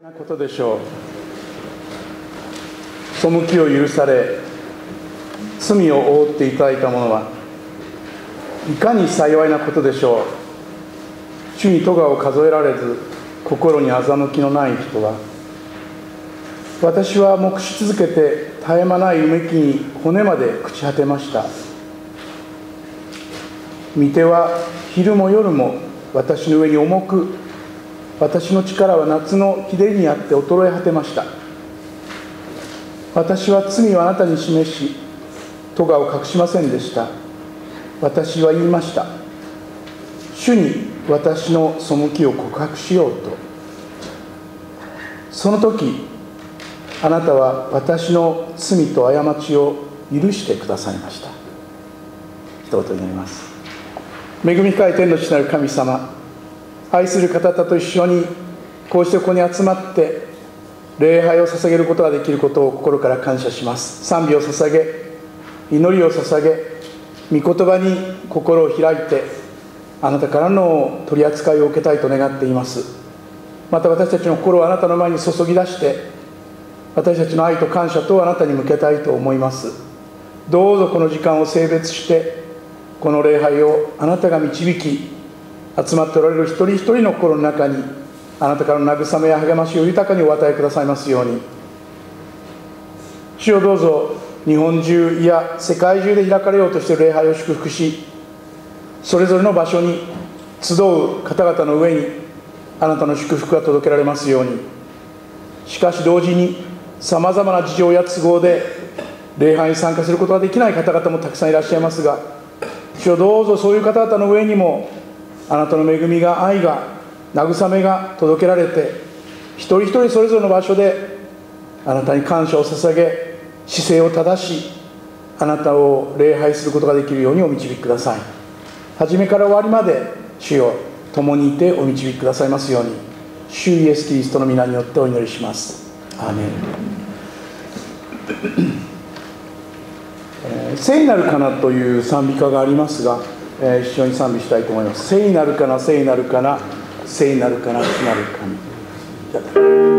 なことでしょう？背きを許され罪を覆っていただいたものはいかに幸いなことでしょう？主に咎を数えられず心に欺きのない人は私は黙し続けて絶え間ないうめきに骨まで朽ち果てました。御手は昼も夜も私の上に重く私の力は夏の日照りにあって衰え果てました。私は罪をあなたに示し咎を隠しませんでした。私は言いました。主に私の背きを告白しようと。その時あなたは私の罪と過ちを許してくださいました。一言になります。恵み深い天の父なる神様愛する方々と一緒にこうしてここに集まって礼拝を捧げることができることを心から感謝します。賛美を捧げ祈りを捧げ御言葉に心を開いてあなたからの取り扱いを受けたいと願っています。また私たちの心をあなたの前に注ぎ出して私たちの愛と感謝とあなたに向けたいと思います。どうぞこの時間を性別してこの礼拝をあなたが導き集まっておられる一人一人の心の中にあなたからの慰めや励ましを豊かにお与えくださいますように。主をどうぞ日本中いや世界中で開かれようとしている礼拝を祝福しそれぞれの場所に集う方々の上にあなたの祝福が届けられますように。しかし同時にさまざまな事情や都合で礼拝に参加することができない方々もたくさんいらっしゃいますが主をどうぞそういう方々の上にもあなたの恵みが愛が慰めが届けられて一人一人それぞれの場所であなたに感謝を捧げ姿勢を正しあなたを礼拝することができるようにお導きください。初めから終わりまで主よ共にいてお導きくださいますように。主イエス・キリストの皆によってお祈りします。アーメン。え聖なるかなという賛美歌がありますがえー、一緒に賛美したいと思います。聖なるかな聖なるかな聖なるかな聖なる神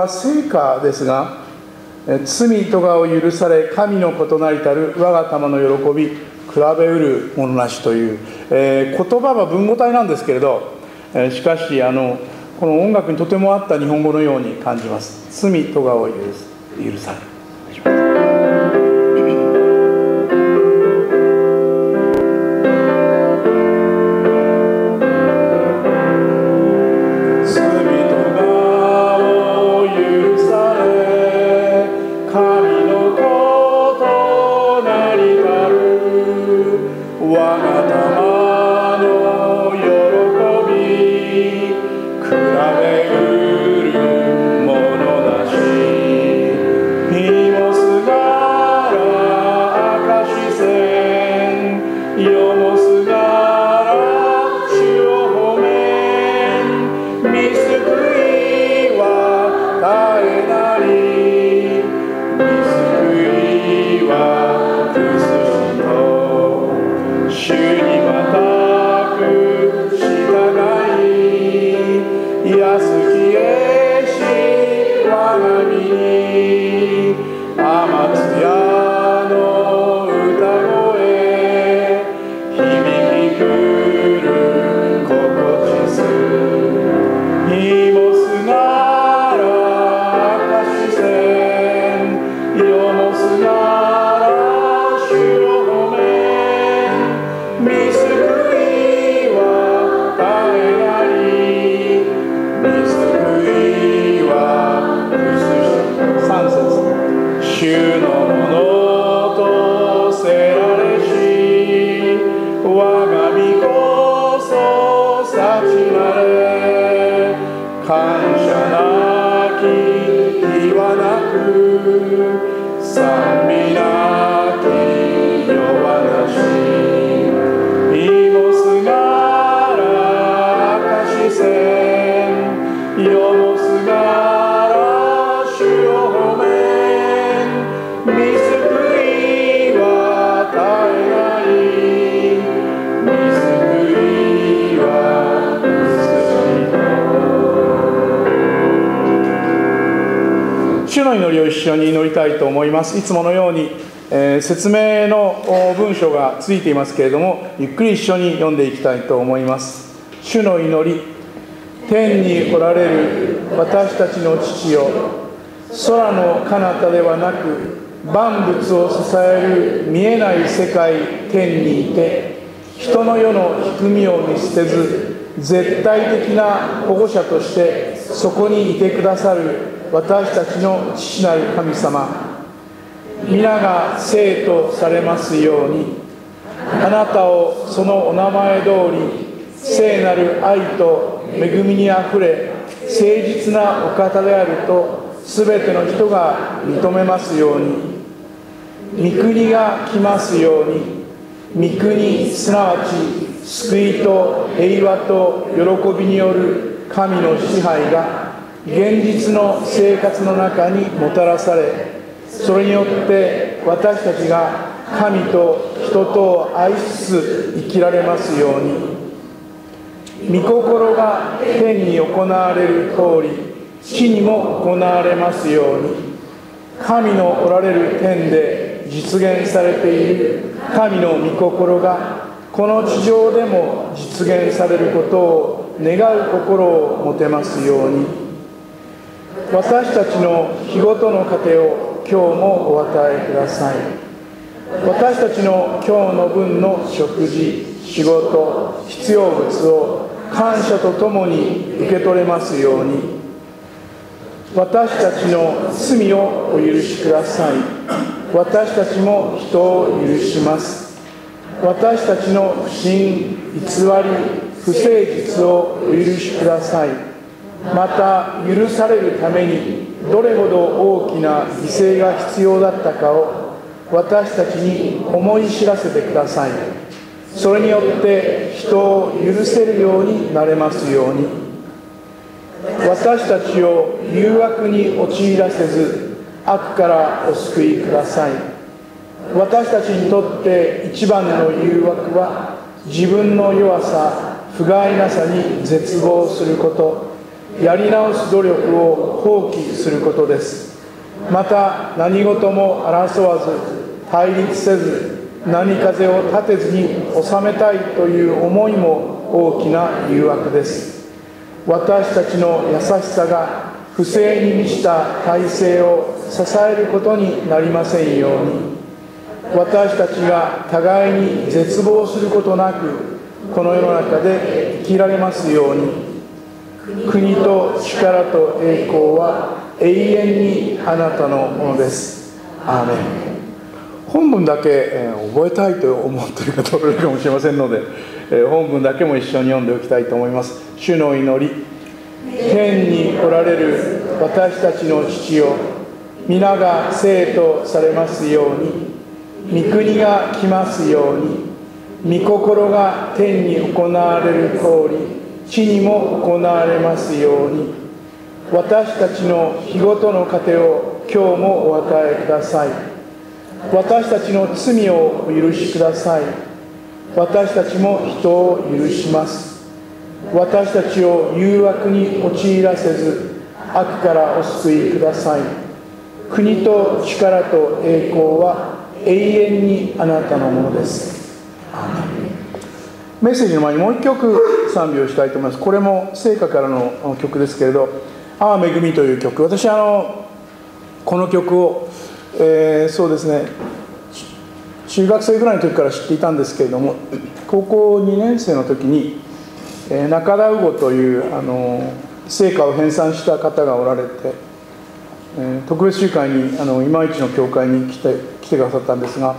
は聖歌ですが罪とがを許され神の異なりたる我が玉の喜び比べうるものなしという、えー、言葉は文語体なんですけれど、え、しかしあのこの音楽にとても合った日本語のように感じます。罪とがを許され緒に祈りたいと思います。いつものように、えー説明の文章がついていますけれどもゆっくり一緒に読んでいきたいと思います。主の祈り天におられる私たちの父よ。空の彼方ではなく万物を支える見えない世界天にいて人の世の低みを見捨てず絶対的な保護者としてそこにいてくださる私たちの父なる神様皆が生とされますようにあなたをそのお名前通り聖なる愛と恵みにあふれ誠実なお方であると全ての人が認めますように御国が来ますように御国すなわち救いと平和と喜びによる神の支配が現実の生活の中にもたらされそれによって私たちが神と人とを愛しつつ生きられますように。御心が天に行われる通り地にも行われますように。神のおられる天で実現されている。神の御心がこの地上でも実現されることを願う心を持てますように。私たちの日ごとの糧を今日もお与えください。私たちの今日の分の食事仕事必要物を感謝とともに受け取れますように。私たちの罪をお許しください。私たちも人を許します。私たちの不信偽り不誠実をお許しください。また許されるためにどれほど大きな犠牲が必要だったかを私たちに思い知らせてください。それによって人を許せるようになれますように。私たちを誘惑に陥らせず悪からお救いください。私たちにとって一番の誘惑は自分の弱さ不甲斐なさに絶望すること。やり直す努力を放棄することです。また何事も争わず対立せず波風を立てずに収めたいという思いも大きな誘惑です。私たちの優しさが不正に満ちた体制を支えることになりませんように。私たちが互いに絶望することなくこの世の中で生きられますように。国と力と栄光は永遠にあなたのものです。アーメン。本文だけ、えー覚えたいと思っている方もいるかもしれませんので、えー本文だけも一緒に読んでおきたいと思います。主の祈り。天におられる私たちの父よ皆が生とされますように。御国が来ますように。御心が天に行われる通り。地にも行われますように。私たちの日ごとの糧を今日もお与えください。私たちの罪をお許しください。私たちも人を許します。私たちを誘惑に陥らせず悪からお救いください。国と力と栄光は永遠にあなたのものです。アーメッセージの前にもう一曲賛美をしたいと思います。これも聖歌からの曲ですけれど「ああ恵み」という曲私あのこの曲を、えーそうですね中学生ぐらいの時から知っていたんですけれども高校2年生の時に、えー中田魚というあの聖歌を編纂した方がおられて、えー特別集会にあの今市の教会に来て来てくださったんですが、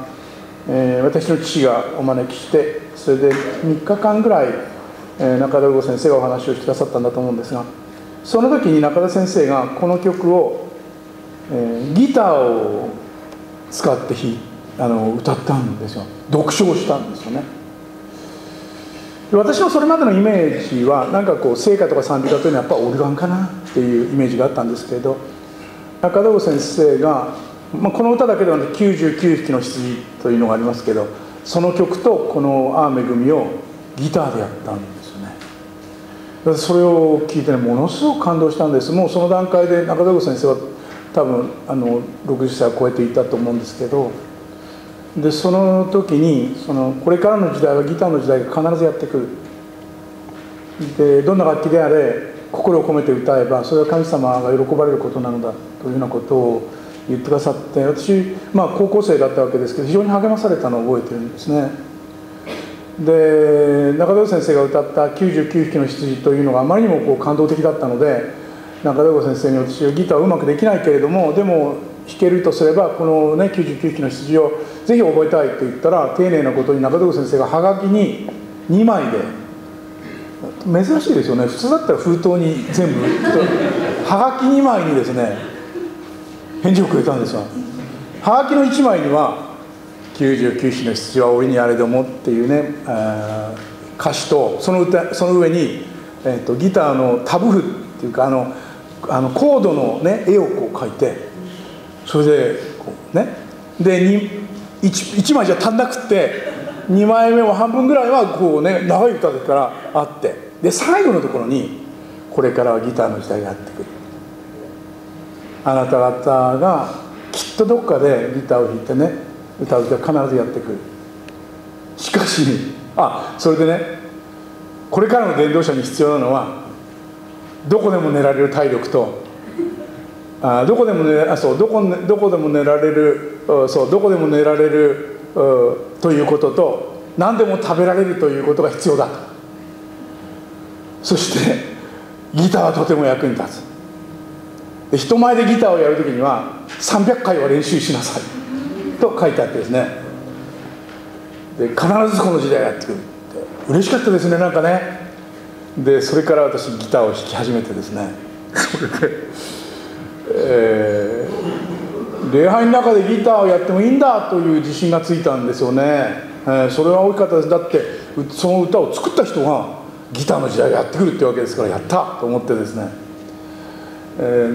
えー私の父がお招きしてそれで3日間ぐらい、え中田魚先生がお話をしてくださったんだと思うんですがその時に中田先生がこの曲を、え、ギターを使って弾あの歌ったんですよ。読唱したんですよね。私のそれまでのイメージはなんかこう聖歌とか賛美歌というのはやっぱオルガンかなっていうイメージがあったんですけれど中田先生が、まあ、この歌だけではなく99匹の羊というのがありますけどその曲とこの「ああめぐみ」をギターでやったんですよね。それを聞いてねものすごく感動したんです。もうその段階で中田先生は多分あの60歳を超えていたと思うんですけど。でその時にそのこれからの時代はギターの時代が必ずやってくる。でどんな楽器であれ心を込めて歌えばそれは神様が喜ばれることなのだというようなことを言ってくださって私、まあ、高校生だったわけですけど非常に励まされたのを覚えてるんですね。で中田先生が歌った「99匹の羊」というのがあまりにもこう感動的だったので中田先生に私はギターはうまくできないけれどもでも弾けるとすればこのね99匹の羊をぜひ覚えたいと言ったら丁寧なことに中道先生がはがきに2枚で珍しいですよね。普通だったら封筒に全部はがき2枚にですね返事をくれたんですよ。はがきの1枚には「99匹の羊は俺にあれども」っていうね歌詞とその歌その上に、えーと、ギターのタブ譜っていうかあのあのコードの、ね、絵をこう描いてそれでこうね。で 1, 1枚じゃ足んなくって2枚目も半分ぐらいはこうね長い歌だからあって。で最後のところにこれからはギターの時代がやってくる。あなた方がきっとどっかでギターを弾いてね歌う時は必ずやってくる。しかしあそれでねこれからの伝道者に必要なのはどこでも寝られる体力とあどこでも寝あそうどこどこでも寝られるそうどこでも寝られるということと何でも食べられるということが必要だ。とそしてギターはとても役に立つ。で人前でギターをやる時には300回は練習しなさい。と書いてあってですね。で必ずこの時代やってくるって。嬉しかったですねなんかね。でそれから私ギターを弾き始めてですね。それで？えー、礼拝の中でギターをやってもいいんだという自信がついたんですよね、えー、それは大きかったです。だってその歌を作った人がギターの時代がやってくるってわけですからやったと思ってですね、えー、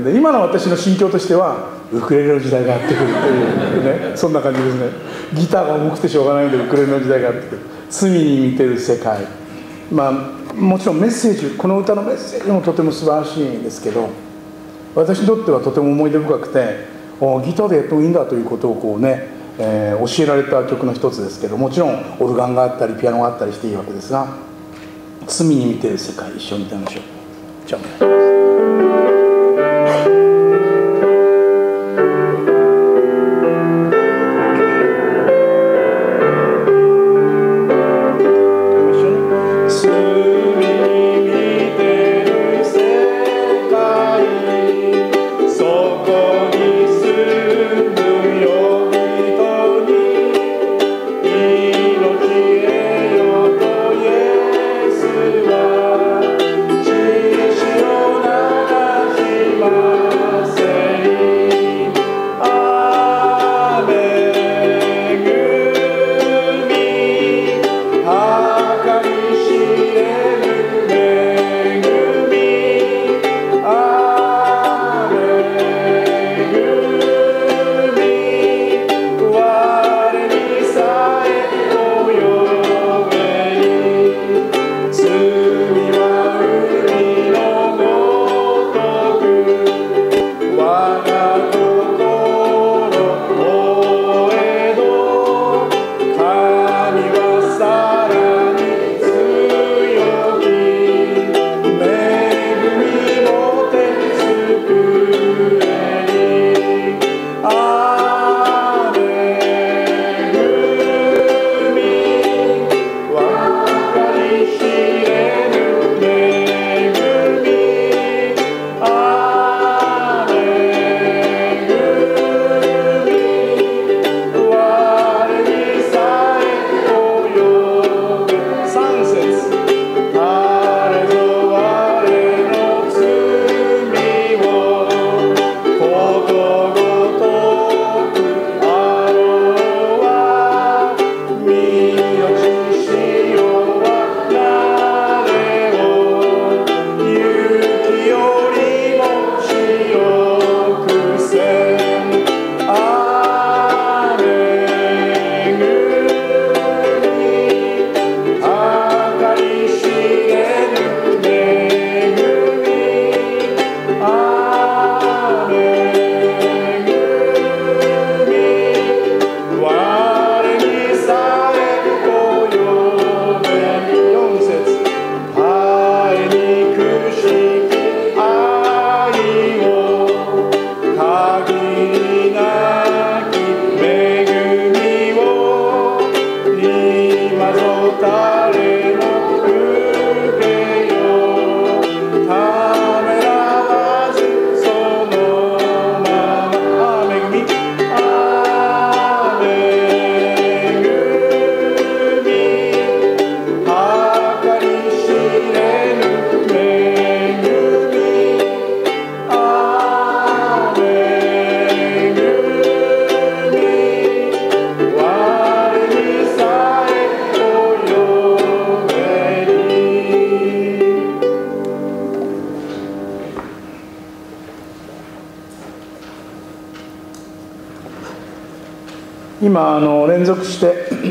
で今の私の心境としてはウクレレの時代がやってくるというねそんな感じですね。ギターが重くてしょうがないのでウクレレの時代がやってくる。罪に似てる世界。まあもちろんメッセージこの歌のメッセージもとても素晴らしいんですけど私にとってはとても思い出深くてギターでやってもいいんだということをこうね、えー、教えられた曲の一つですけどもちろんオルガンがあったりピアノがあったりしていいわけですが罪に見てる世界一緒に歌いましょう。じゃあお願いします。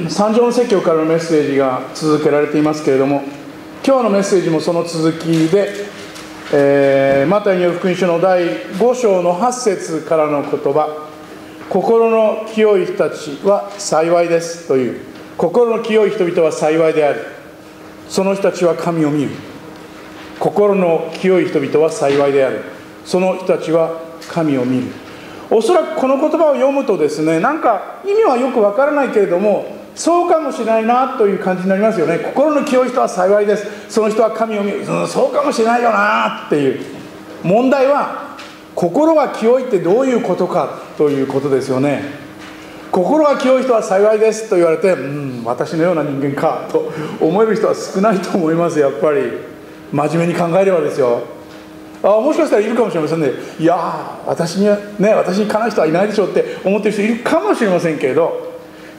三条の説教からのメッセージが続けられていますけれども今日のメッセージもその続きで、えー、マタイによる福音書の第5章の8節からの言葉心の清い人たちは幸いですという心の清い人々は幸いである。その人たちは神を見る。心の清い人々は幸いである。その人たちは神を見る。おそらくこの言葉を読むとですねなんか意味はよくわからないけれどもそうかもしれないなという感じになりますよね。心の清い人は幸いです。その人は神を見る、うん、そうかもしれないよなっていう。問題は心が清いってどういうことかということですよね。心が清い人は幸いですと言われてうん私のような人間かと思える人は少ないと思いますやっぱり。真面目に考えればですよ。あもしかしたらいるかもしれませんね。いや私にね私にかない人はいないでしょうって思ってる人いるかもしれませんけれど。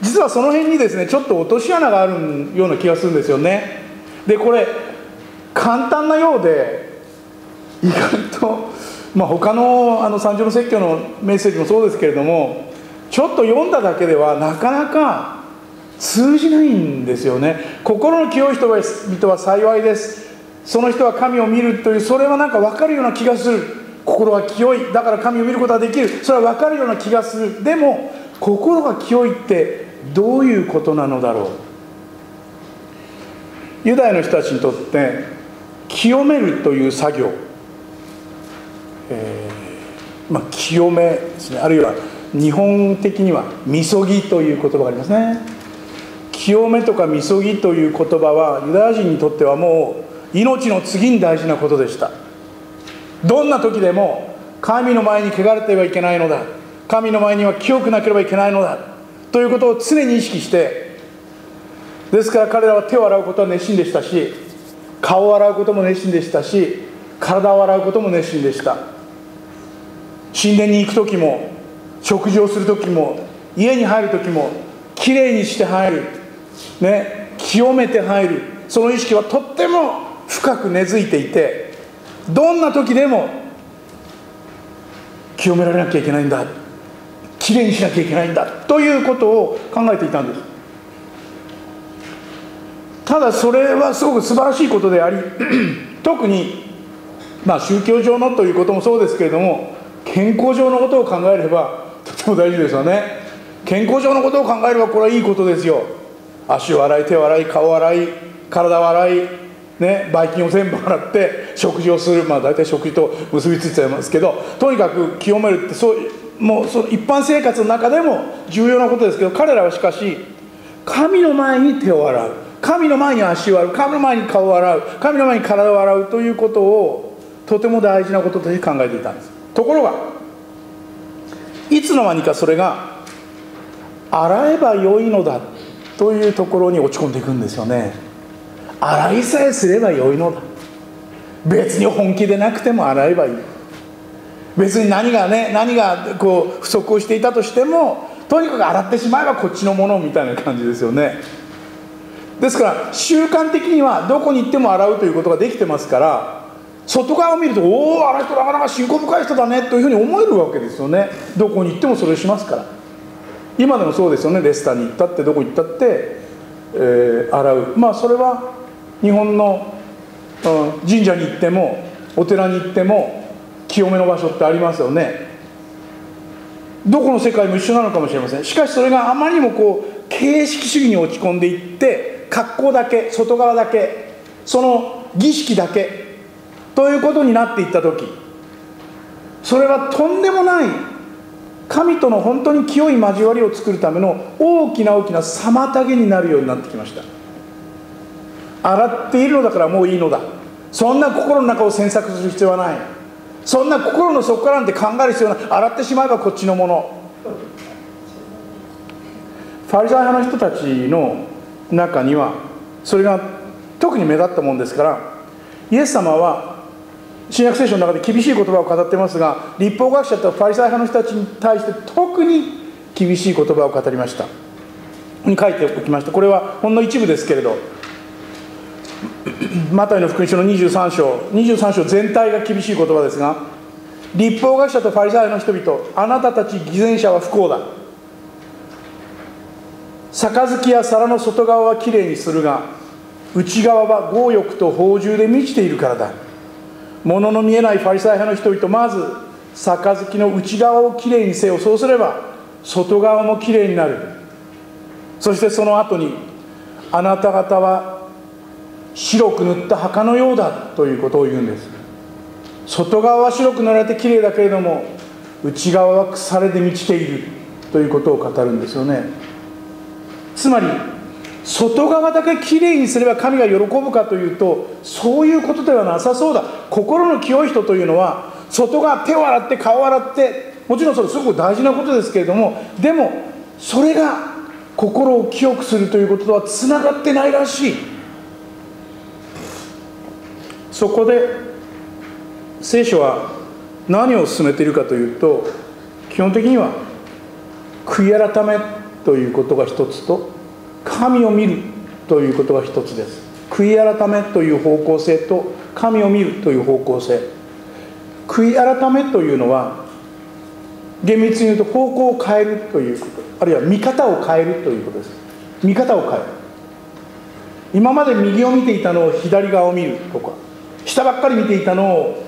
実はその辺にですねちょっと落とし穴があるような気がするんですよね。でこれ簡単なようで意外とまあ、他のあの三条の説教のメッセージもそうですけれどもちょっと読んだだけではなかなか通じないんですよね。心の清い人は人は幸いです。その人は神を見るというそれはなんか分かるような気がする。心は清い。だから神を見ることができる。それは分かるような気がする。でも心が清いってどういうことなのだろう。ユダヤの人たちにとって清めるという作業えー、まあ、清めですね。あるいは日本的には「みそぎ」という言葉がありますね。清めとかみそぎという言葉はユダヤ人にとってはもう命の次に大事なことでした。どんな時でも神の前に汚れてはいけないのだ。神の前には清くなければいけないのだ。ということを常に意識してですから彼らは手を洗うことは熱心でしたし顔を洗うことも熱心でしたし体を洗うことも熱心でした。神殿に行く時も食事をする時も家に入る時もきれいにして入る、ね、清めて入るその意識はとっても深く根付いていてどんな時でも清められなきゃいけないんだ。きれいにしなきゃいけないんだということを考えていたんです。ただそれはすごく素晴らしいことであり 特にまあ宗教上のということもそうですけれども健康上のことを考えればとても大事ですよね。健康上のことを考えればこれはいいことですよ。足を洗い手を洗い顔を洗い体を洗いね、ばい菌を全部洗って食事をする。まあ大体食事と結びついちゃいますけどとにかく清めるってそうもうその一般生活の中でも重要なことですけど彼らはしかし神の前に手を洗う。神の前に足を洗う。神の前に顔を洗う。神の前に体を洗うということをとても大事なこととして考えていたんです。ところがいつの間にかそれが洗えばよいのだというところに落ち込んでいくんですよね。洗いさえすればよいのだ。別に本気でなくても洗えばいい。別に何がね何がこう不足をしていたとしてもとにかく洗ってしまえばこっちのものみたいな感じですよね。ですから習慣的にはどこに行っても洗うということができてますから外側を見るとおおあの人なかなか信仰深い人だねというふうに思えるわけですよね。どこに行ってもそれしますから。今でもそうですよね。レスターに行ったってどこ行ったって、えー、洗う。まあそれは日本の、うん、神社に行ってもお寺に行っても清めの場所ってありますよね。どこの世界も一緒なのかもしれません。しかしそれがあまりにもこう形式主義に落ち込んでいって格好だけ外側だけその儀式だけということになっていった時それはとんでもない神との本当に清い交わりを作るための大きな大きな妨げになるようになってきました。洗っているのだからもういいのだ。そんな心の中を詮索する必要はない。そんな心の底からなんて考える必要ない。洗ってしまえばこっちのもの。ファリザイ派の人たちの中にはそれが特に目立ったもんですからイエス様は新約聖書の中で厳しい言葉を語ってますが立法学者とファリサイ派の人たちに対して特に厳しい言葉を語りました。に書いておきました。これはほんの一部ですけれどマタイの福音書の23章23章全体が厳しい言葉ですが立法学者とファリサイの人々あなたたち偽善者は不幸だ。杯や皿の外側はきれいにするが内側は強欲と放縦で満ちているからだ。物の見えないファリサイ派の人々まず杯の内側をきれいにせよ。そうすれば外側もきれいになる。そしてその後にあなた方は白く塗った墓のようだということを言うんです。外側は白く塗られてきれいだけれども内側は腐れで満ちているということを語るんですよね。つまり外側だけきれいにすれば神が喜ぶかというとそういうことではなさそうだ。心の清い人というのは外側手を洗って顔を洗ってもちろんそれすごく大事なことですけれどもでもそれが心を清くするということとはつながってないらしい。そこで聖書は何を進めているかというと基本的には悔い改めということが一つと神を見るということが一つです。悔い改めという方向性と神を見るという方向性。悔い改めというのは厳密に言うと方向を変えるということ。あるいは見方を変えるということです。見方を変える。今まで右を見ていたのを左側を見るとか。下ばっかり見ていたのを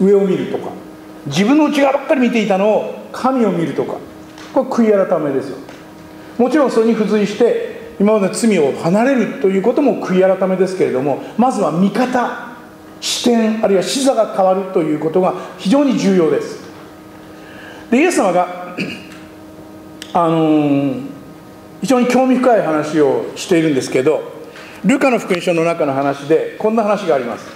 上を見るとか自分の内側ばっかり見ていたのを神を見るとかこれ悔い改めですよ。もちろんそれに付随して今までの罪を離れるということも悔い改めですけれどもまずは見方視点あるいは視座が変わるということが非常に重要です。でイエス様があのー、非常に興味深い話をしているんですけどルカの福音書の中の話でこんな話があります。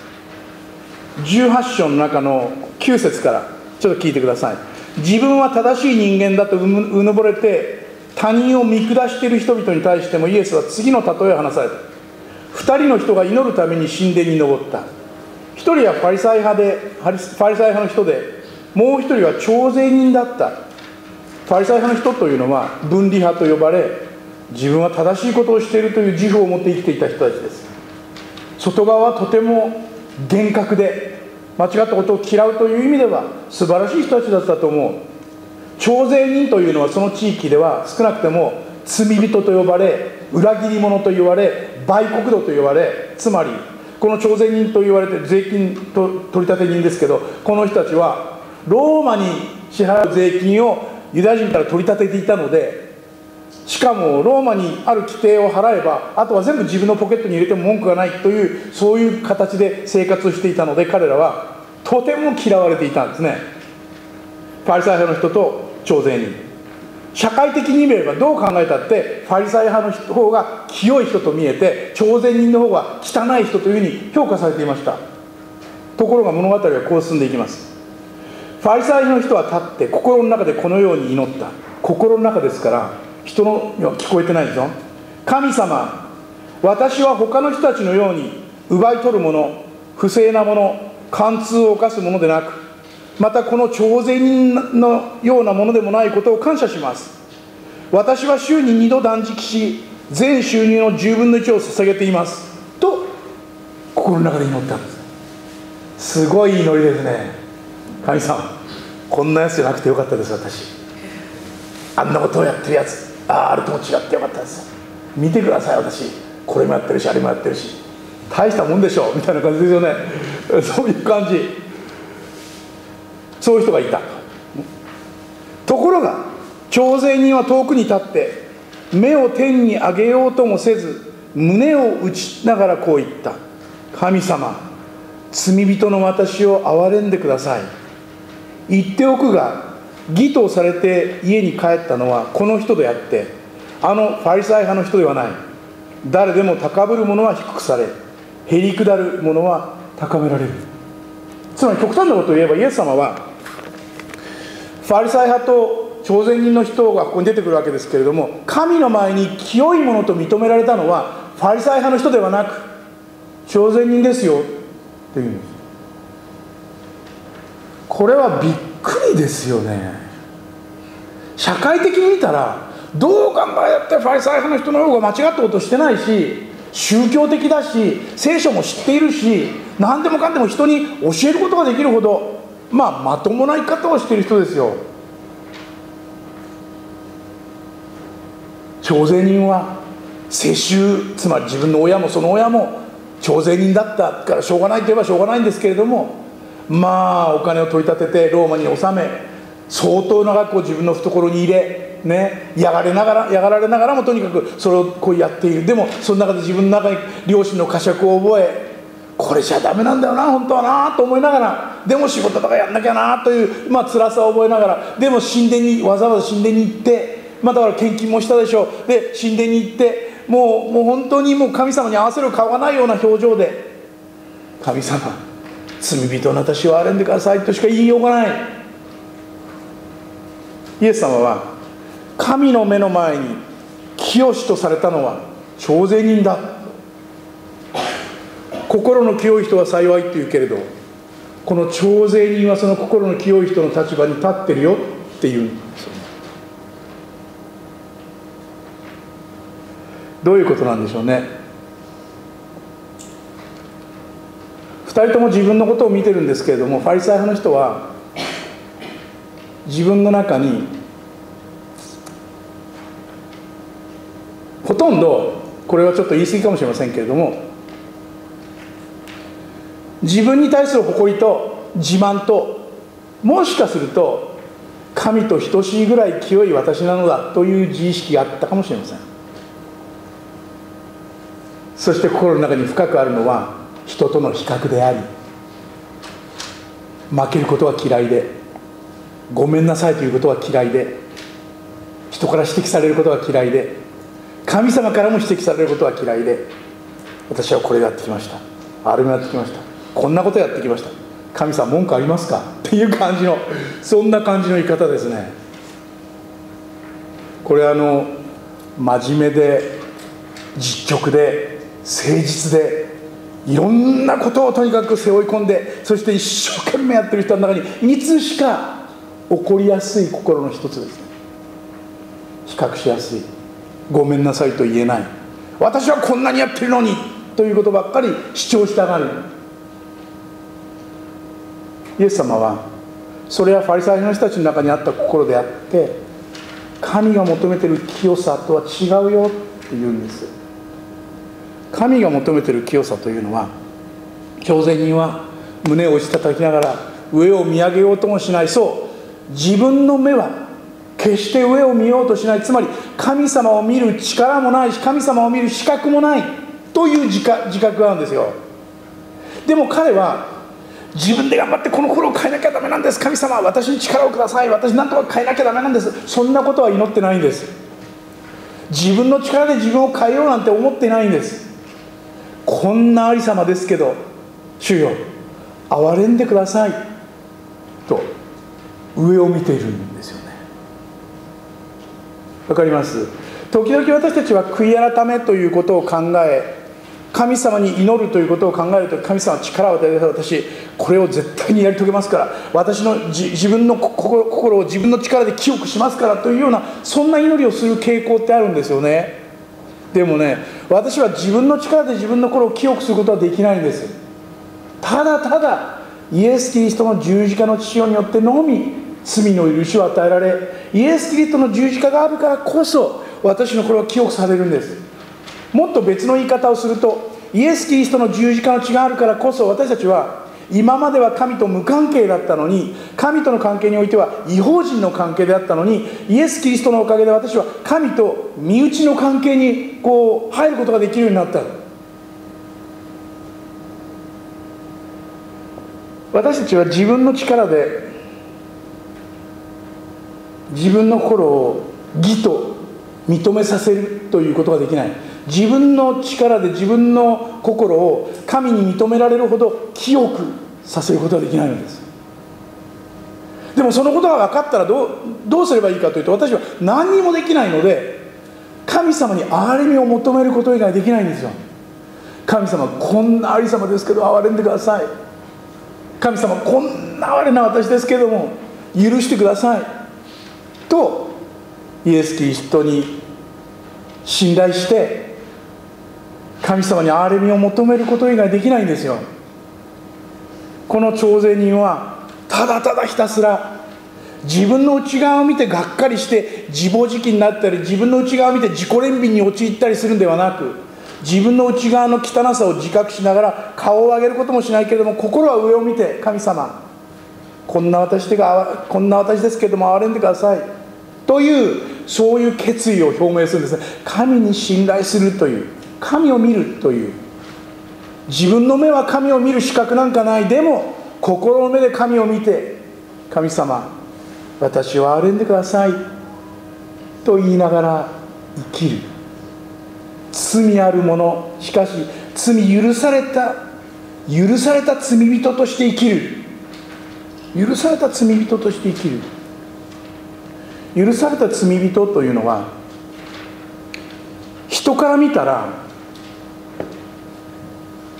18章の中の9節からちょっと聞いてください。自分は正しい人間だとうぬぼれて他人を見下している人々に対してもイエスは次の例えを話された。2人の人が祈るために神殿に登った。1人はファリサイ派でファリサイ派の人でもう1人は徴税人だった。ファリサイ派の人というのは分離派と呼ばれ自分は正しいことをしているという自負を持って生きていた人たちです。外側はとても厳格で間違ったことを嫌うという意味では素晴らしい人たちだったと思う。徴税人というのはその地域では少なくても罪人と呼ばれ裏切り者と言われ売国奴と言われつまりこの徴税人と言われて税金と取り立て人ですけどこの人たちはローマに支払う税金をユダヤ人から取り立てていたのでしかもローマにある規定を払えばあとは全部自分のポケットに入れても文句がないというそういう形で生活をしていたので彼らはとても嫌われていたんですね。パリサイ派の人と徴税人。社会的に見ればどう考えたってファリサイ派の方が清い人と見えて徴税人の方が汚い人というふうに評価されていました。ところが物語はこう進んでいきます。ファリサイ派の人は立って心の中でこのように祈った。心の中ですから人のには聞こえてないでしょ神様私は他の人たちのように奪い取るもの不正なもの貫通を犯すものでなくまたこの徴税人のようなものでもないことを感謝します。私は週に2度断食し全収入の10分の1を捧げています。と心の中で祈ったんです。すごい祈りですね。神様こんなやつじゃなくてよかったです私。あんなことをやってるやつあああるとも違ってよかったです。見てください私。これもやってるしあれもやってるし。大したもんでしょうみたいな感じですよね。そういう感じ。そういう人がいた。ところが徴税人は遠くに立って目を天に上げようともせず胸を打ちながらこう言った。神様罪人の私を憐れんでください。言っておくが義とされて家に帰ったのはこの人であってあのファリサイ派の人ではない。誰でも高ぶる者は低くされへりくだる者は高められる。つまり極端なことを言えばイエス様はファリサイ派と朝鮮人の人がここに出てくるわけですけれども神の前に清いものと認められたのはファリサイ派の人ではなく朝鮮人ですよっていう。んですこれはびっくりですよね。社会的に見たらどう考えたってファリサイ派の人の方が間違ったことしてないし宗教的だし聖書も知っているし何でもかんでも人に教えることができるほどまあまともな生き方をしている人ですよ。徴税人は世襲つまり自分の親もその親も徴税人だったからしょうがないといえばしょうがないんですけれどもまあお金を取り立ててローマに納め相当な額を自分の懐に入れねやがれながらやがられながらもとにかくそれをこうやっている。でもその中で自分の中に両親の呵責を覚えこれじゃダメなんだよな本当はなと思いながらでも仕事とかやんなきゃなという、まあ辛さを覚えながらでも神殿にわざわざ神殿に行ってまあだから献金もしたでしょう。で神殿に行ってもうもう本当にもう神様に合わせる顔がないような表情で神様罪人の私を憐れんでくださいとしか言いようがない。イエス様は神の目の前に清しとされたのは徴税人だ。心の清い人は幸いって言うけれどこの徴税人はその心の清い人の立場に立ってるよっていうどういうことなんでしょうね。2人とも自分のことを見てるんですけれどもファリサイ派の人は自分の中にほとんどこれはちょっと言い過ぎかもしれませんけれども自分に対する誇りと自慢ともしかすると神と等しいぐらい清い私なのだという自意識があったかもしれません。そして心の中に深くあるのは人との比較であり負けることは嫌いでごめんなさいということは嫌いで人から指摘されることは嫌いで神様からも指摘されることは嫌いで私はこれやってきました。あれもやってきました。こんなことやってきました。神様文句ありますか？っていう感じのそんな感じの言い方ですね。これあの真面目で実直で誠実でいろんなことをとにかく背負い込んでそして一生懸命やってる人の中にいつしか起こりやすい心の一つです。比較しやすい。ごめんなさいと言えない。私はこんなにやってるのにということばっかり主張したがる。イエス様はそれはファリサイの人たちの中にあった心であって神が求めてる清さとは違うよって言うんです。神が求めてる清さというのは教然人は胸を打ち叩きながら上を見上げようともしない。そう自分の目は決して上を見ようとしない。つまり神様を見る力もないし神様を見る資格もない。という自覚があるんですよ。でも彼は自分で頑張ってこの心を変えなきゃダメなんです。神様私に力をください。私なんとか変えなきゃダメなんです。そんなことは祈ってないんです。自分の力で自分を変えようなんて思ってないんです。こんなありさまですけど主よ憐れんでください。と。上を見ているんですよね。わかります？時々私たちは悔い改めということを考え神様に祈るということを考えると神様は力を与えて私これを絶対にやり遂げますから。私の自分の心を自分の力で清くしますから。というようなそんな祈りをする傾向ってあるんですよね。でもね私は自分の力で自分の心を清くすることはできないんです。ただただイエス・キリストの十字架の父親によってのみ罪の許しを与えられイエス・キリストの十字架があるからこそ私の心は清くされるんです。もっと別の言い方をするとイエス・キリストの十字架の血があるからこそ私たちは今までは神と無関係だったのに神との関係においては違法人の関係であったのにイエス・キリストのおかげで私は神と身内の関係にこう入ることができるようになった。私たちは自分の力で自分の心を義と認めさせるということができない。自分の力で自分の心を神に認められるほど清くさせることはできないのです。でもそのことが分かったらどうどうすればいいかというと私は何にもできないので神様に憐れみを求めること以外できないんですよ。神様こんなありさまですけど憐れんでください。神様こんな哀れな私ですけども許してください。とイエス・キリストに信頼して神様に憐れみを求めること以外できないんですよ。この徴税人はただただひたすら自分の内側を見てがっかりして自暴自棄になったり自分の内側を見て自己憐憫に陥ったりするんではなく自分の内側の汚さを自覚しながら顔を上げることもしないけれども心は上を見て神様こんな私でがこんな私ですけれども憐れんでください。というそういう決意を表明するんです神に信頼するという神を見るという。自分の目は神を見る資格なんかない。でも心の目で神を見て神様私を憐れんでください。と言いながら生きる。罪ある者しかし罪許された許された罪人として生きる。許された罪人として生きる。許された罪人というのは人から見たら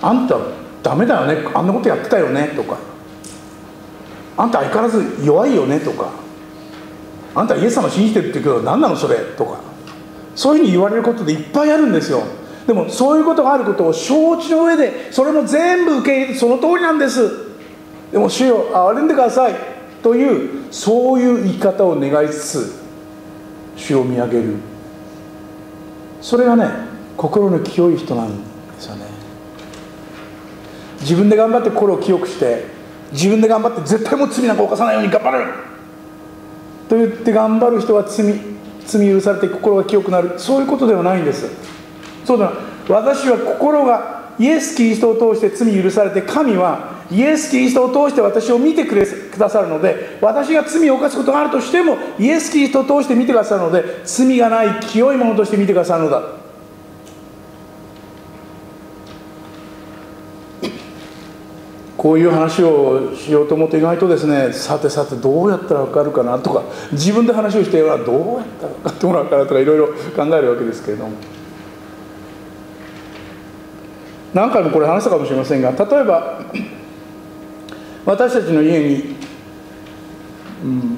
あんたダメだよねあんなことやってたよねとか。あんた相変わらず弱いよねとか。あんたイエス様信じてるって言うけど何なのそれとか。そういうふうに言われることでいっぱいあるんですよ。でもそういうことがあることを承知の上でそれも全部受け入れてその通りなんです。でも主よ憐れんでください。というそういう生き方を願いつつ主を見上げる。それがね心の清い人なんですよね。自分で頑張って心を清くして自分で頑張って絶対もう罪なんか犯さないように頑張ると言って頑張る人は罪罪許されて心が清くなる。そういうことではないんです。そうだ私は心がイエス・キリストを通して罪許されて神はイエス・キリストを通して私を見てくれくださるので私が罪を犯すことがあるとしてもイエス・キリストを通して見てくださるので罪がない清いものとして見てくださるのだ。こういう話をしようと思って意外とですねさてさてどうやったら分かるかなとか自分で話をしてどうやったら分かってもらうかなとかいろいろ考えるわけですけれども。何回もこれ話したかもしれませんが例えば私たちの家に、うん、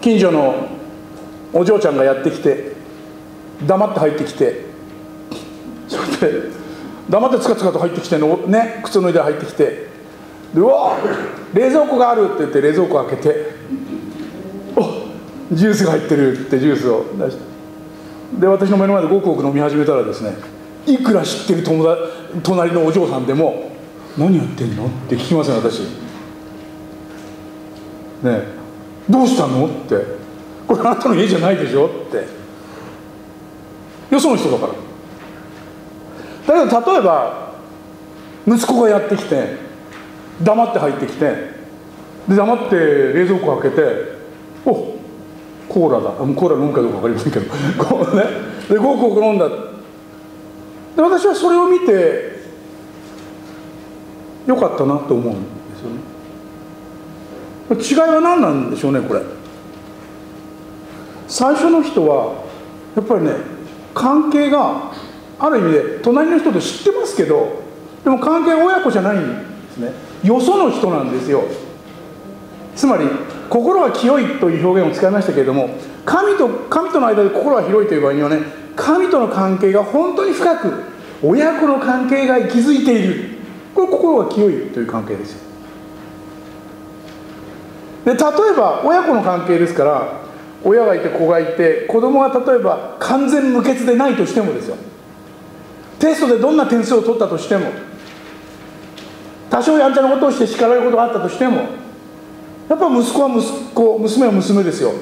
近所のお嬢ちゃんがやってきて黙って入ってきてそれで黙ってつかつかと入ってきての、ね、靴脱いで入ってきて「でうわ冷蔵庫がある」って言って冷蔵庫開けて「おジュースが入ってる」ってジュースを出してで私の目の前でごくごく飲み始めたらですねいくら知ってる友達隣のお嬢さんでも何やってんの？って聞きますよ私。ねどうしたの？って。これあなたの家じゃないでしょ？って。よその人だから。だけど例えば息子がやってきて黙って入ってきてで黙って冷蔵庫開けておコーラだ。コーラ飲むかどうか分かりませんけど。こうね。でごくごく飲んだ。で私はそれを見てよかったなと思うんですよね。違いは何なんでしょうねこれ。最初の人はやっぱりね関係がある意味で隣の人と知ってますけどでも関係親子じゃないんですね。よその人なんですよ。つまり心が清いという表現を使いましたけれども神と神との間で心が広いという場合にはね神との関係が本当に深く親子の関係が息づいている。これ心が清いという関係ですよ。で例えば親子の関係ですから親がいて子がいて子供が例えば完全無欠でないとしてもですよ。テストでどんな点数を取ったとしても多少やんちゃなことをして叱られることがあったとしてもやっぱ息子は息子娘は娘ですよ。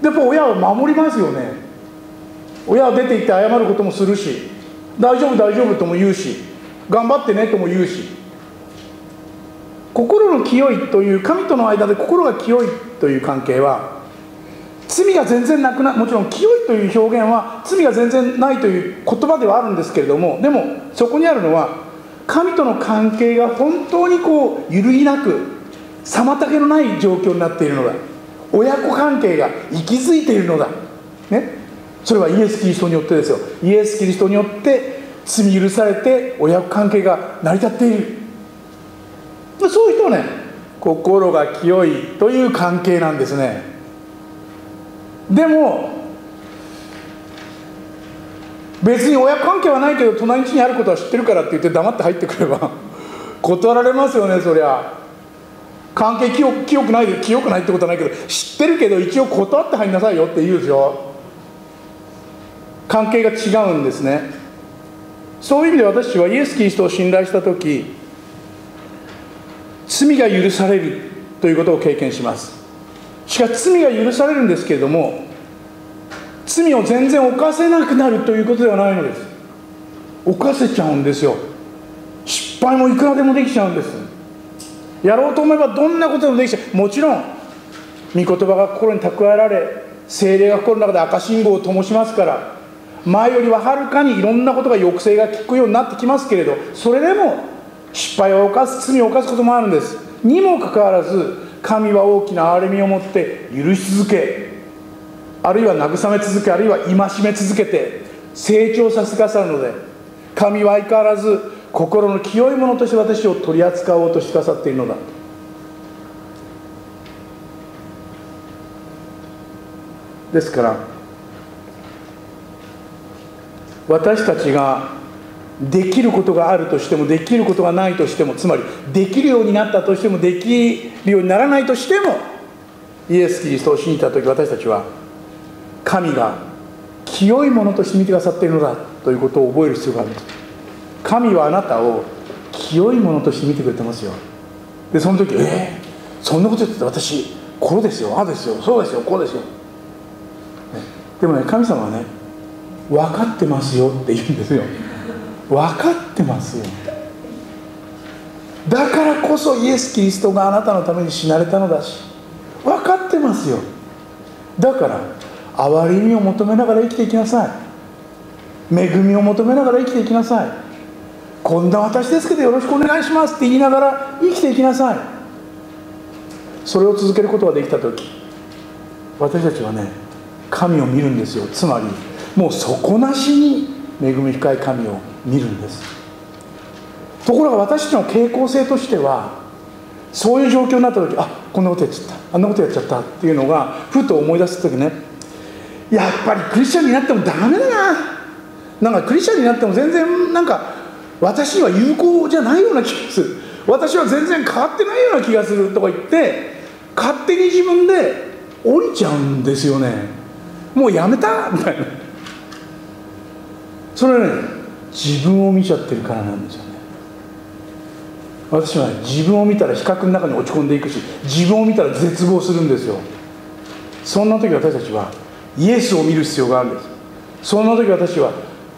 でやっぱ親は守りますよね。親は出て行って謝ることもするし大丈夫大丈夫とも言うし頑張ってねとも言うし心の清いという神との間で心が清いという関係は罪が全然なくなもちろん清いという表現は罪が全然ないという言葉ではあるんですけれどもでもそこにあるのは神との関係が本当にこう揺るぎなく妨げのない状況になっているのだ。親子関係が息づいているのだ、ね、それはイエス・キリストによってですよ。イエス・キリストによって罪許されて親子関係が成り立っている。そういう人はね心が清いという関係なんですね。でも別に親子関係はないけど隣にあることは知ってるからって言って黙って入ってくれば断られますよねそりゃ。関係清清くない清くないってことはないけど知ってるけど一応断って入りなさいよって言うですよ。関係が違うんですね。そういう意味で私はイエス・キリストを信頼した時罪が許されるということを経験します。しかし罪が許されるんですけれども罪を全然犯せなくなるということではないのです。犯せちゃうんですよ。失敗もいくらでもできちゃうんです。やろうと思えばどんなことでもできちゃう。もちろん御言葉が心に蓄えられ精霊が心の中で赤信号を灯しますから前よりははるかにいろんなことが抑制が効くようになってきますけれどそれでも失敗を犯す罪を犯すこともあるんです。にもかかわらず神は大きな憐れみを持って許し続けあるいは慰め続けあるいは戒め続けて成長させてくださるので神は相変わらず心の清いものとして私を取り扱おうとしてくださっているのだ。ですから私たちができることがあるとしてもできることがないとしてもつまりできるようになったとしてもできるようにならないとしてもイエス・キリストを信じた時私たちは神が清いものとして見てくださっているのだということを覚える必要があるんです。神はあなたを清いものとして見てくれてますよ。でその時えー、そんなこと言ってた私こうですよああですよそうですよこうですよ、ね、でもね神様はね分かってますよって言うんですよ。分かってますよ。だからこそイエス・キリストがあなたのために死なれたのだし。分かってますよ。だから憐れみを求めながら生きていきなさい。恵みを求めながら生きていきなさい。こんな私ですけどよろしくお願いしますって言いながら生きていきなさい。それを続けることができた時私たちはね神を見るんですよ。つまりもう底なしに恵み深い神を見るんです。ところが私たちの傾向性としてはそういう状況になった時あこんなことやっちゃった。あんなことやっちゃったっていうのがふと思い出す時ね。やっぱりクリスチャンになってもダメだな。なんかクリスチャンになっても全然なんか私には有効じゃないような気がする。私は全然変わってないような気がするとか言って勝手に自分で降りちゃうんですよね。もうやめたみたいな。それはね自分を見ちゃってるからなんですよね。私は、ね、自分を見たら比較の中に落ち込んでいくし自分を見たら絶望するんですよ。そんな時私たちはイエスを見る必要があるんです。そんな時私は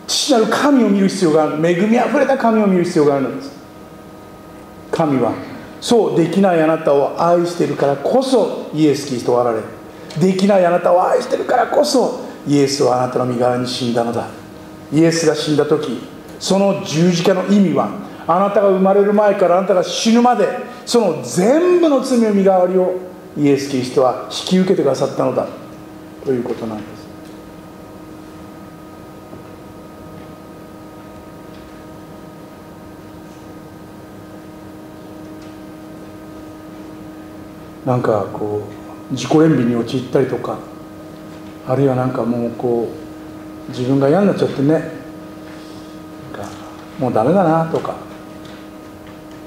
父なる神を見る必要がある。恵みあふれた神を見る必要があるんです。神はそうできないあなたを愛してるからこそイエス・キリストをあられできないあなたを愛してるからこそイエスはあなたの身代わりに死んだのだ。イエスが死んだ時その十字架の意味はあなたが生まれる前からあなたが死ぬまでその全部の罪の身代わりをイエス・キリストは引き受けてくださったのだということなんです。なんかこう自己憐憫に陥ったりとかあるいはなんかもうこう自分が嫌になっちゃってね。もうダメだなとか。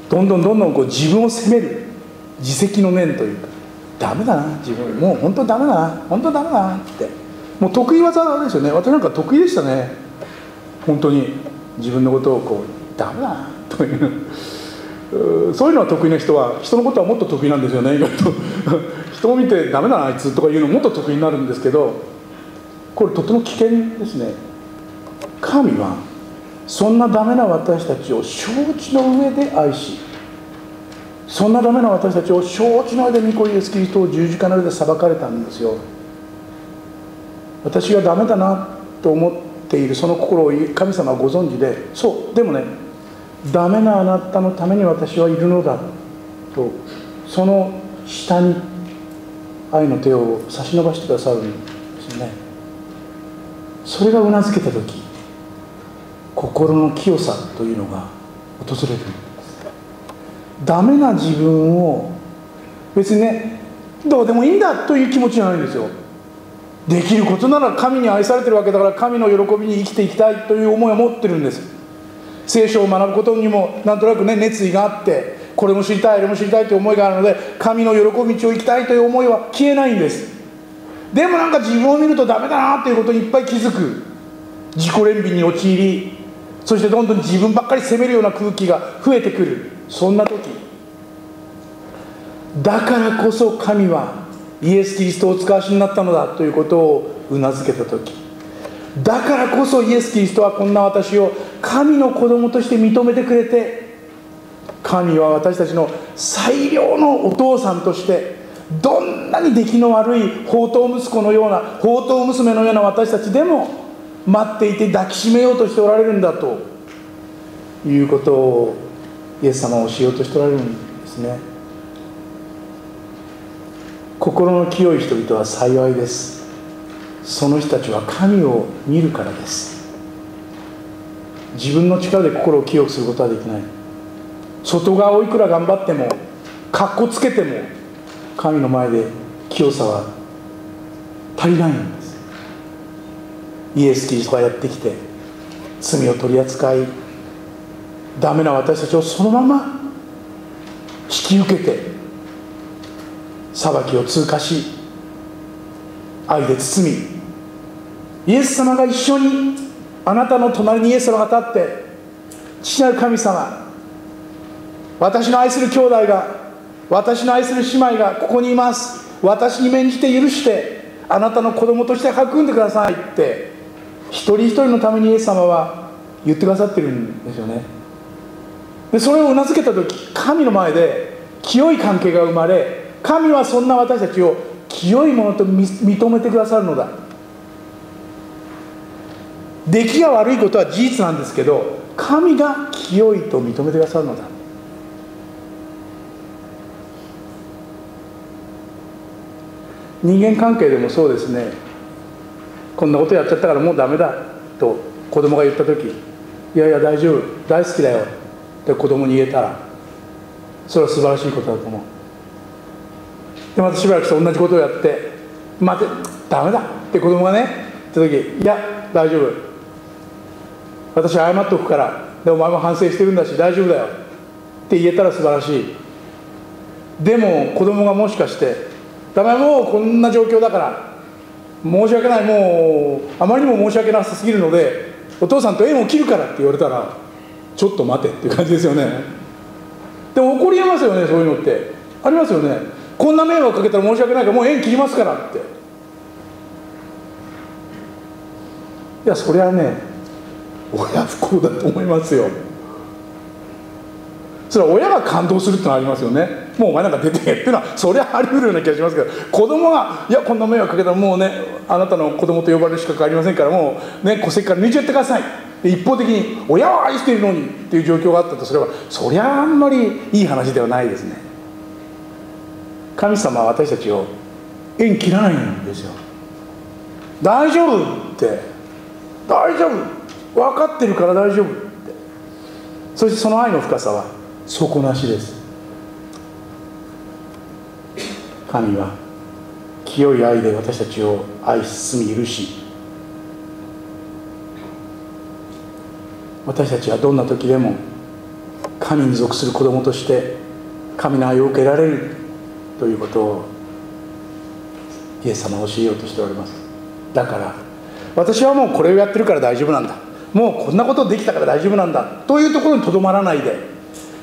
どんどんどんどんこう自分を責める。自責の念というか。ダメだな。自分もう本当ダメだな。本当ダメだな。って。もう得意技ですよね。私なんか得意でしたね。本当に。自分のことをこうダメだな。という。そういうのは得意な人は人のことはもっと得意なんですよね。人を見てダメだなあいつ。とかいうのもっと得意になるんですけど。これとても危険ですね。神はそんなダメな私たちを承知の上で愛しそんなダメな私たちを承知の上で御子イエスキリストを十字架の上で裁かれたんですよ。私がダメだなと思っているその心を神様はご存知でそうでもねダメなあなたのために私はいるのだとその下に愛の手を差し伸ばしてくださるんですよね。それがうなずけた時心の清さというのが訪れる。んですダメな自分を別にねどうでもいいんだという気持ちじゃないんですよ。できることなら神に愛されてるわけだから神の喜びに生きていきたいという思いを持ってるんです。聖書を学ぶことにもなんとなくね熱意があってこれも知りたいあれも知りたいという思いがあるので神の喜ぶ道を行きたいという思いは消えないんです。でもなんか自分を見るとダメだなということにいっぱい気づく。自己憐憫に陥りそしてどんどん自分ばっかり責めるような空気が増えてくる。そんな時。だからこそ神はイエス・キリストをお使わしになったのだということをうなずけた時。だからこそイエス・キリストはこんな私を神の子供として認めてくれて神は私たちの最良のお父さんとしてどんなに出来の悪い宝刀息子のような宝刀娘のような私たちでも待っていて抱きしめようとしておられるんだと。いうことをイエス様は教えようとしておられるんですね。心の清い人々は幸いです。その人たちは神を見るからです。自分の力で心を清くすることはできない。外側をいくら頑張ってもかっこつけても神の前で清さは足りない。んですイエス・キリストがやってきて罪を取り扱いダメな私たちをそのまま引き受けて裁きを通過し愛で包みイエス様が一緒にあなたの隣にイエス様が立って父なる神様私の愛する兄弟が私の愛する姉妹がここにいます。私に免じて許してあなたの子供として育んでくださいって一人一人のためにイエス様は言ってくださってるんですよね。でそれをうなずけた時神の前で清い関係が生まれ神はそんな私たちを清いものと認めてくださるのだ。出来が悪いことは事実なんですけど神が清いと認めてくださるのだ。人間関係でもそうですね。こんなことやっちゃったからもうダメだ。と子供が言った時いやいや大丈夫。大好きだよ。って子供に言えたらそれは素晴らしいことだと思う。でまたしばらくして同じことをやって待てダメだ。って子供がね言った時いや大丈夫。私謝っとくからでお前も反省してるんだし大丈夫だよ。って言えたら素晴らしい。でも子供がもしかしてダメもうこんな状況だから。申し訳ない。もうあまりにも申し訳なさすぎるのでお父さんと縁を切るからって言われたらちょっと待てっていう感じですよね。でも怒りえますよねそういうのって。ありますよね。こんな迷惑かけたら申し訳ないからもう縁切りますからって。いやそれはね親不幸だと思いますよ。それは親が感動するってのはありますよね。もうお前なんか出てけっていうのはそれはあり得るような気がしますけど子供が「いやこんな迷惑かけたらもうねあなたの子供と呼ばれる資格ありませんからもうね戸籍から抜いちゃってください」で一方的に「親は愛しているのに」っていう状況があったとすればそりゃあんまりいい話ではないですね。神様は私たちを縁切らないんですよ。大丈夫って。大丈夫。分かってるから大丈夫って。そしてその愛の深さは底なしです。神は清い愛で私たちを愛し包み許し私たちはどんな時でも神に属する子供として神の愛を受けられるということをイエス様は教えようとしております。だから私はもうこれをやってるから大丈夫なんだ。もうこんなことできたから大丈夫なんだ。というところにとどまらないで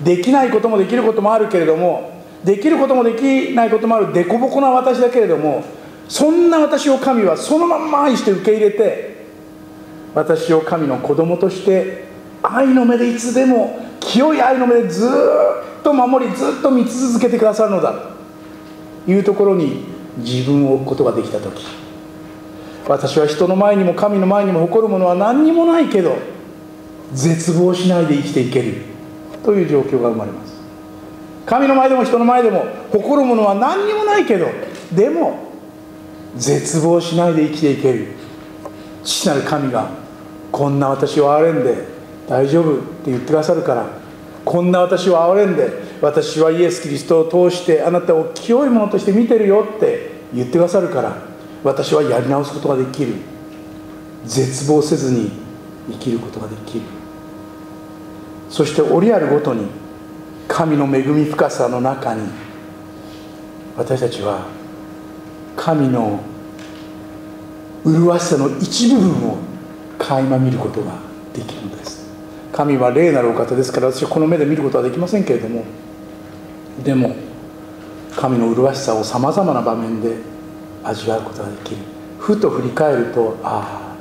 できないこともできることもあるけれどもできることもできないこともある凸凹な私だけれどもそんな私を神はそのまんま愛して受け入れて私を神の子供として愛の目でいつでも清い愛の目でずっと守りずっと見続けてくださるのだ。というところに自分を置くことができた時。私は人の前にも神の前にも誇るものは何にもないけど絶望しないで生きていける。という状況が生まれます。神の前でも人の前でも誇るものは何にもないけどでも絶望しないで生きていける。父なる神がこんな私を憐れんで大丈夫って言ってくださるからこんな私を憐れんで私はイエス・キリストを通してあなたを清いものとして見てるよって言ってくださるから私はやり直すことができる。絶望せずに生きることができる。そして折あるごとに神の恵み深さの中に私たちは神の麗しさの一部分を垣間見ることができるのです。神は霊なるお方ですから私はこの目で見ることはできませんけれどもでも神の麗しさをさまざまな場面で味わうことができる。ふと振り返るとあ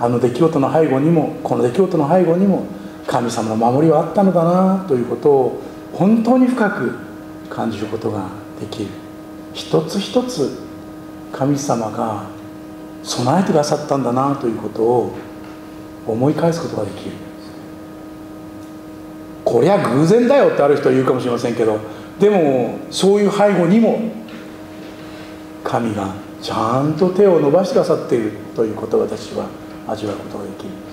ああの出来事の背後にもこの出来事の背後にも神様の守りはあったのだなということを本当に深く感じることができる。一つ一つ神様が備えてくださったんだなということを思い返すことができる。こりゃ偶然だよってある人は言うかもしれませんけどでもそういう背後にも神がちゃんと手を伸ばしてくださっているということを私は味わうことができる。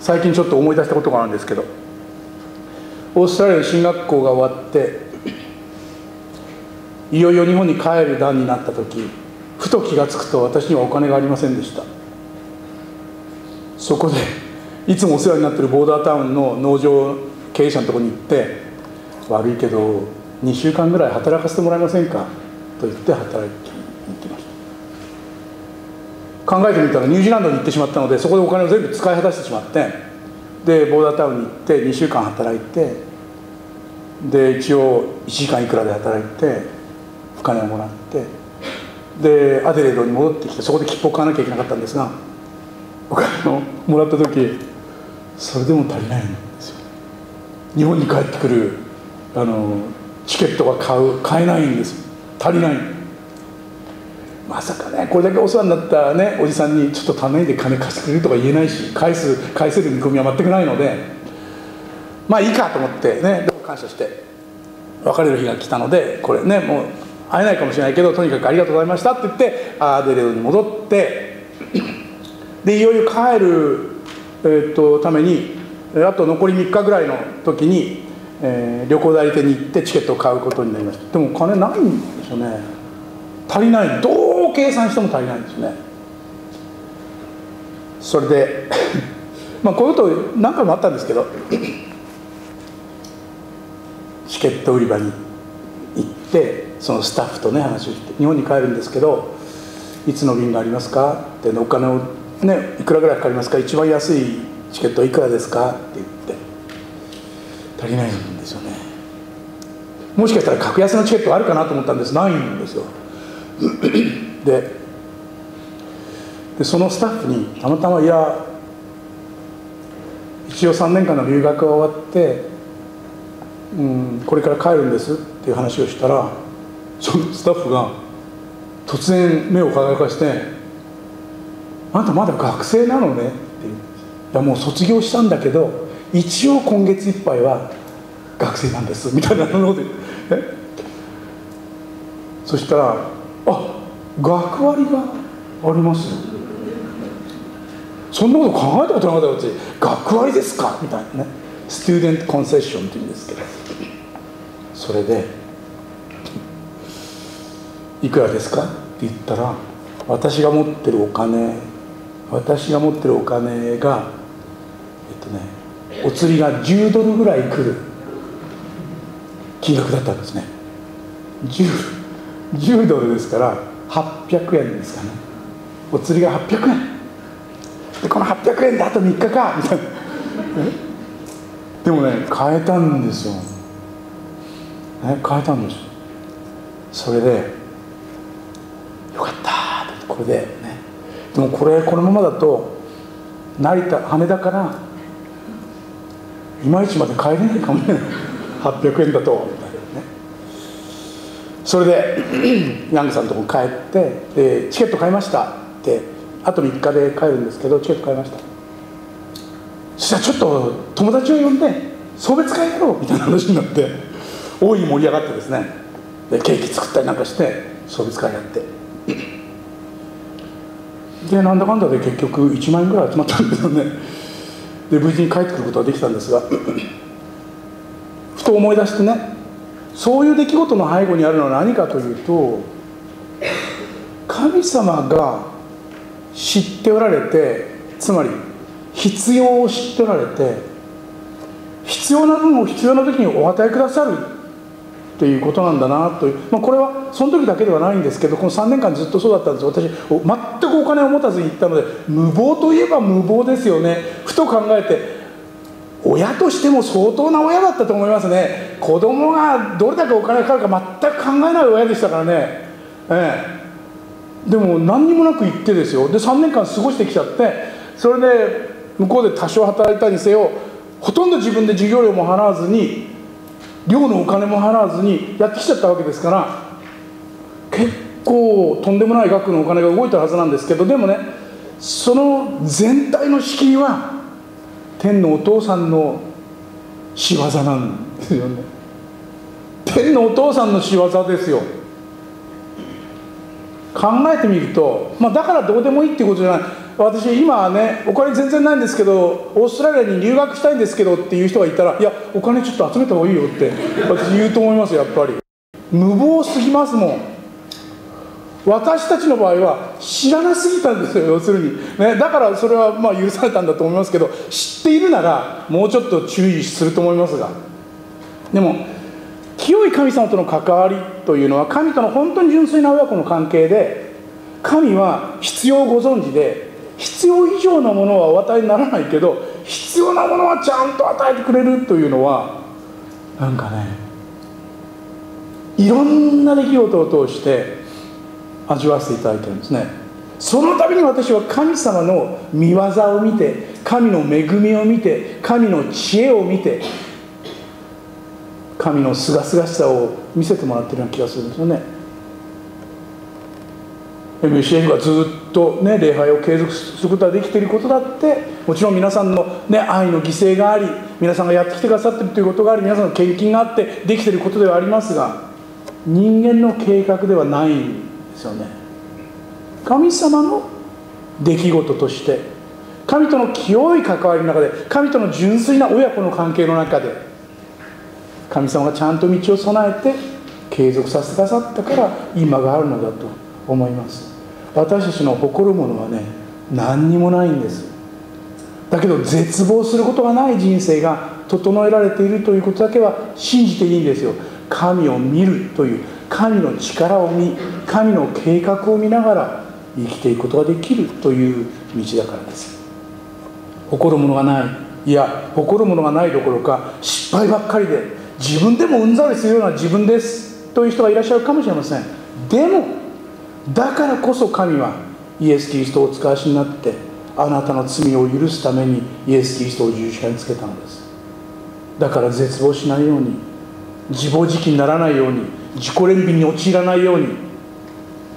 最近ちょっと思い出したことがあるんですけどオーストラリアの進学校が終わっていよいよ日本に帰る段になった時ふと気が付くと私にはお金がありませんでした。そこでいつもお世話になってるボーダータウンの農場経営者のところに行って悪いけど2週間ぐらい働かせてもらえませんか？と言って働きに行きました考えてみたらニュージーランドに行ってしまったのでそこでお金を全部使い果たしてしまってでボーダータウンに行って2週間働いてで一応1時間いくらで働いてお金をもらってでアデレードに戻ってきてそこで切符を買わなきゃいけなかったんですがお金をもらった時それでも足りないんですよ。日本に帰ってくるあのチケットが買う買えないんです足りない。まさかねこれだけお世話になったねおじさんにちょっとためで金貸してくれるとか言えないし返す返せる見込みは全くないのでまあいいかと思ってねでも感謝して別れる日が来たのでこれねもう会えないかもしれないけどとにかくありがとうございましたって言ってアーデレードに戻ってでいよいよ帰る、えー、っとためにあと残り3日ぐらいの時に、えー、旅行代理店に行ってチケットを買うことになりました。でも金ないんですよね。足りない。どう計算しても足りないんですね。それで まあこういうこと何回もあったんですけど チケット売り場に行ってそのスタッフとね話をして日本に帰るんですけどいつの便がありますか？ってお金をねいくらぐらいかかりますか？一番安いチケットいくらですか？って言って足りないんですよね。もしかしたら格安のチケットあるかなと思ったんです。ないんですよ。ででそのスタッフにたまたまいや一応3年間の留学が終わってうんこれから帰るんですっていう話をしたらそのスタッフが突然目を輝かして「あんたまだ学生なのね」っていやもう卒業したんだけど一応今月いっぱいは学生なんですみたいなので、そしたら「あ学割があります」そんなこと考えたことなかった学割ですか？みたいなね。スチューデントコンセッションっていうんですけど。それで「いくらですか?」って言ったら私が持ってるお金私が持ってるお金がえっとねお釣りが10ドルぐらい来る。金額だったんですね。10, 10ドルですから800円ですかね。お釣りが800円。でこの800円であと3日か。みたいなでもね変えたんですよ、ね、変えたんですそれでよかった。これでね。でもこれこのままだと成田羽田からいまいちまで帰れないかもね。800円だと。みたいなそれで ヤングさんのとこ帰ってでチケット買いました。ってあと3日で帰るんですけどチケット買いました。そしたらちょっと友達を呼んで送別会やろうみたいな話になって大いに盛り上がってですね。でケーキ作ったりなんかして送別会やって。でなんだかんだで結局1万円ぐらい集まったんですよね。で無事に帰ってくることができたんですがふと思い出してね。そういう出来事の背後にあるのは何かというと神様が知っておられてつまり必要を知っておられて必要な分を必要な時にお与えくださるっていうことなんだなという、まあ、これはその時だけではないんですけどこの3年間ずっとそうだったんです私全くお金を持たずに行ったので無謀といえば無謀ですよね。ふと考えて親としても相当な親だったと思いますね。子供がどれだけお金かかるか全く考えない親でしたからね。ええ。でも何にもなく行ってですよ。で3年間過ごしてきちゃってそれで向こうで多少働いたにせよほとんど自分で授業料も払わずに寮のお金も払わずにやってきちゃったわけですから結構とんでもない額のお金が動いたはずなんですけどでもねその全体の資金は天のお父さんの仕業なんですよね。天のお父さんの仕業ですよ。考えてみると、まあ、だからどうでもいいっていうことじゃない。私今はねお金全然ないんですけどオーストラリアに留学したいんですけどっていう人がいたらいやお金ちょっと集めた方がいいよって私言うと思いますやっぱり。無謀すぎますもん。私たちの場合は知らなすぎたんですよ要するに、ね、だからそれはまあ許されたんだと思いますけど知っているならもうちょっと注意すると思いますが。でも清い神様との関わりというのは神との本当に純粋な親子の関係で神は必要をご存知で必要以上のものはお与えにならないけど必要なものはちゃんと与えてくれるというのはなんかねいろんな出来事を通して味わわせていただいてるんですね。そのために私は神様の御業を見て神の恵みを見て神の知恵を見て神のすがすがしさを見せてもらってるような気がするんですよね。MCF がずっと、ね、礼拝を継続することができていることだってもちろん皆さんの、ね、愛の犠牲があり皆さんがやってきてくださってるということがあり皆さんの献金があってできていることではありますが人間の計画ではないですよね。神様の出来事として神との清い関わりの中で神との純粋な親子の関係の中で神様がちゃんと道を備えて継続させてくださったから今があるのだと思います。私たちの誇るものはね何にもないんです。だけど絶望することがない人生が整えられているということだけは信じていいんですよ。神を見るという神の力を見神の計画を見ながら生きていくことができるという道だからです。誇るものがないいや誇るものがないどころか失敗ばっかりで自分でもうんざりするような自分ですという人がいらっしゃるかもしれません。でもだからこそ神はイエス・キリストをお使わしになってあなたの罪を許すためにイエス・キリストを十字架につけたのです。だから絶望しないように自暴自棄にならないように自己憐憫に陥らないように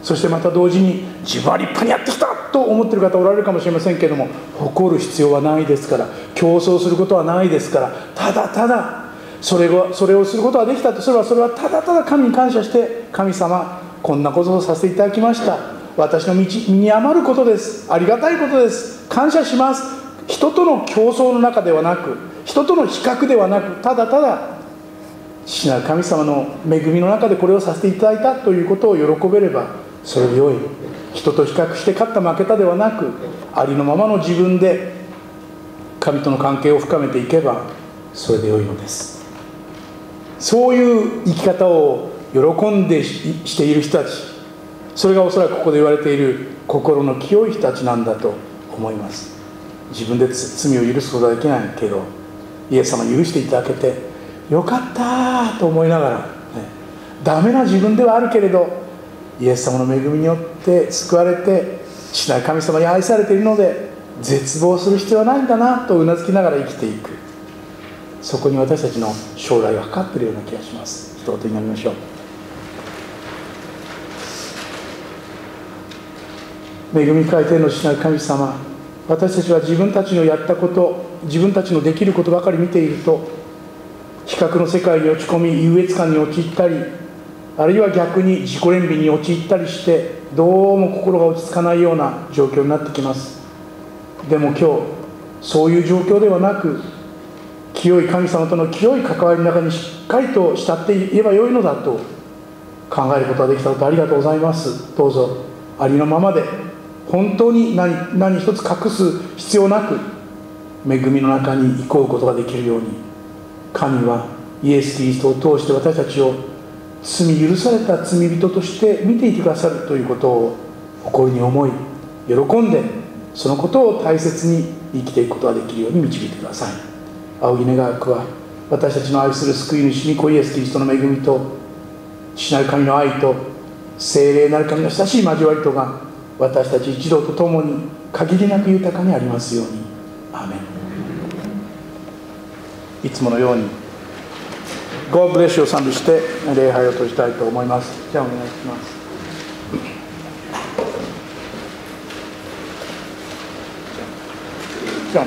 そしてまた同時に自分は立派にやってきたと思ってる方おられるかもしれませんけれども誇る必要はないですから競争することはないですからただただそれをそれをすることができたとすればそれはただただ神に感謝して神様こんなことをさせていただきました。私の道身に余ることです。ありがたいことです。感謝します。人との競争の中ではなく人との比較ではなくただただ父なる神様の恵みの中でこれをさせていただいたということを喜べればそれでよい人と比較して勝った負けたではなくありのままの自分で神との関係を深めていけばそれでよいのです。そういう生き方を喜んでしている人たちそれがおそらくここで言われている心の清い人たちなんだと思います。自分で罪を許すことはできないけどイエス様に許していただけてよかったと思いながら、ね、ダメな自分ではあるけれどイエス様の恵みによって救われて父なる神様に愛されているので絶望する必要はないんだなとうなずきながら生きていく。そこに私たちの将来がかかっているような気がします。一言になりましょう。恵み深い天の父なる神様私たちは自分たちのやったこと自分たちのできることばかり見ていると比較の世界に落ち込み優越感に陥ったりあるいは逆に自己憐憫に陥ったりしてどうも心が落ち着かないような状況になってきます。でも今日そういう状況ではなく清い神様との清い関わりの中にしっかりと慕っていればよいのだと考えることができたことありがとうございます。どうぞありのままで本当に何何一つ隠す必要なく恵みの中に行こうことができるように神はイエス・キリストを通して私たちを罪許された罪人として見ていてくださるということを誇りに思い喜んでそのことを大切に生きていくことができるように導いてください。青木願わくは私たちの愛する救い主に子イエス・キリストの恵みと父なる神の愛と精霊なる神の親しい交わりとが私たち一同と共に限りなく豊かにありますように。アーメン。いつものように God bless you を賛美して礼拝を閉じたいと思います。じゃあお願いします。じゃあ